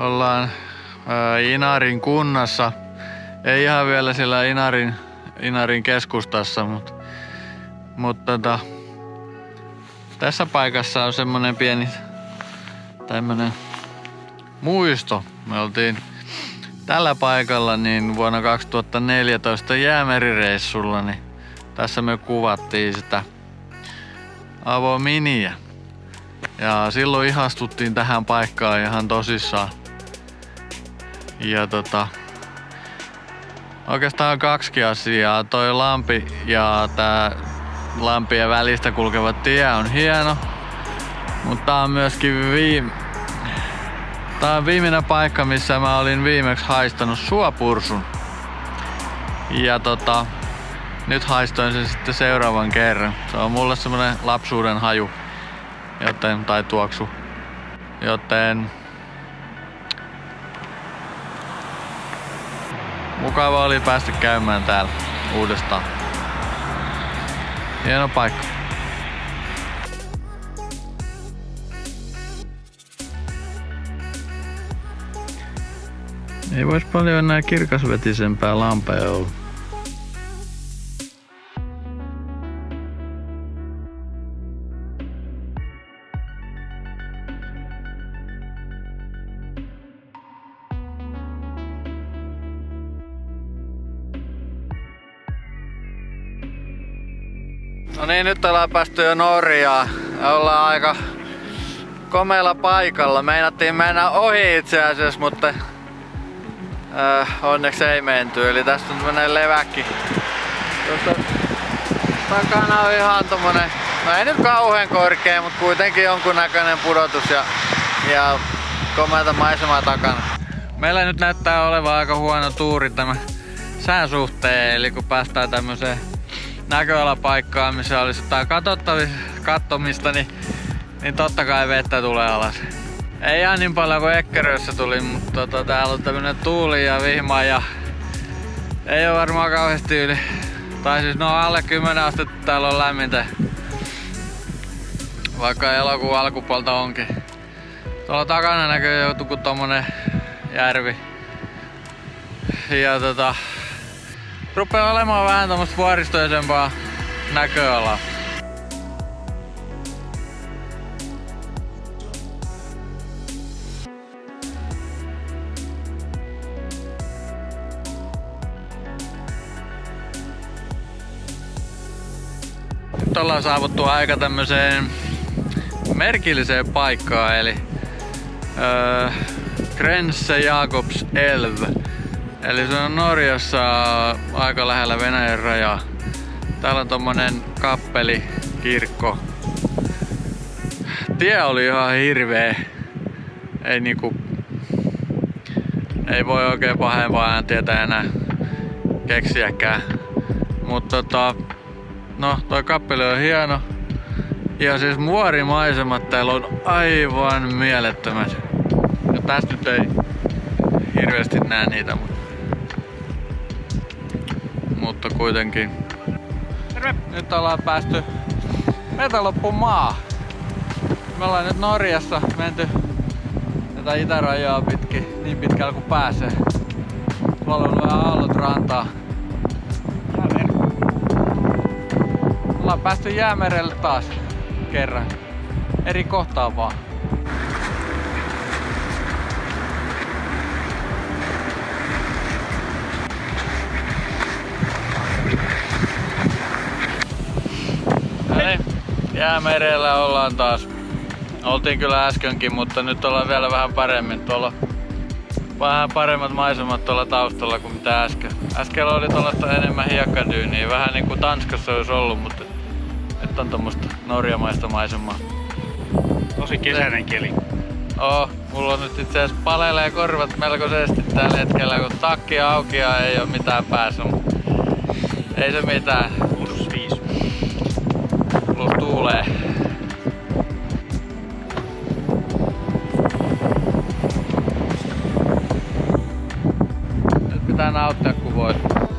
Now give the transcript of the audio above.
ollaan Inarin kunnassa. Ei ihan vielä siellä Inarin, Inarin keskustassa, mutta, mutta tota, tässä paikassa on semmonen pieni tämmönen muisto. Me oltiin tällä paikalla niin vuonna 2014 jäämerireissulla, niin tässä me kuvattiin sitä avominiä. Ja silloin ihastuttiin tähän paikkaan ihan tosissaan. Ja tota, oikeastaan kaksi asiaa. Toi lampi ja tää lampien välistä kulkeva tie on hieno. Mutta tää on myöskin viime... Tää on viimeinen paikka, missä mä olin viimeksi haistanut suopursun. Ja tota, nyt haistoin sen sitten seuraavan kerran. Se on mulle semmonen lapsuuden haju, joten, tai tuoksu. Joten mukava oli päästä käymään täällä uudestaan. Hieno paikka. Ei vois paljon enää kirkasvetisempää lampea olla. No niin, nyt ollaan päästy jo Norjaan. Ollaan aika komealla paikalla. Meinattiin mennä ohi itse asiassa, mutta äh, onneksi ei menty. Eli tästä on tämmönen leväkki. Tuosta takana on ihan tommonen, no ei nyt kauhean korkea, mutta kuitenkin jonkunnäköinen pudotus ja, ja komeata maisemaa takana. Meillä nyt näyttää olevan aika huono tuuri tämä sään suhteen, eli kun päästään tämmöiseen näköalapaikkaan, missä olisi jotain kattomista, niin, niin totta kai vettä tulee alas. Ei ihan niin paljon kuin Ekkerössä tuli, mutta tota, täällä on tämmönen tuuli ja vihma ja ei ole varmaan kauheasti yli. Tai siis no alle 10 astetta täällä on lämmintä. Vaikka elokuun alkupuolta onkin. Tuolla takana näkyy joku tommonen järvi. Ja tota, rupeaa olemaan vähän tämmöstä vuoristoisempaa näköalaa. Nyt ollaan saavuttu aika tämmöiseen merkilliseen paikkaan, eli öö, Grense Jakobs Elv. Eli se on Norjassa aika lähellä Venäjän rajaa. Täällä on tommonen kappeli, kirkko. Tie oli ihan hirveä. Ei niinku... Ei voi oikein pahempaa tietää enää keksiäkään. Mutta tota... No, toi kappeli on hieno. Ja siis muorimaisemat täällä on aivan mielettömät. Ja tästä nyt ei hirveästi näe niitä, mutta mutta kuitenkin. Terve. Nyt ollaan päästy metaloppuun maa. Me ollaan nyt Norjassa menty tätä itärajaa pitkin niin pitkällä kuin pääsee. Tuolla on vähän aallot rantaa. Jäämeri. Ollaan päästy jäämerelle taas kerran. Eri kohtaan vaan. Jäämerellä ollaan taas. Oltiin kyllä äskenkin, mutta nyt ollaan vielä vähän paremmin. Tuolla vähän paremmat maisemat tuolla taustalla kuin mitä äsken. Äsken oli tuollaista enemmän hiekkadyyniä, vähän niin kuin Tanskassa olisi ollut, mutta nyt on tuommoista norjamaista maisemaa. Tosi kesäinen keli. Oh, mulla on nyt itse asiassa palelee korvat melkoisesti tällä hetkellä, kun takki auki ja ei ole mitään päässä. Ei se mitään. na autak u vodu.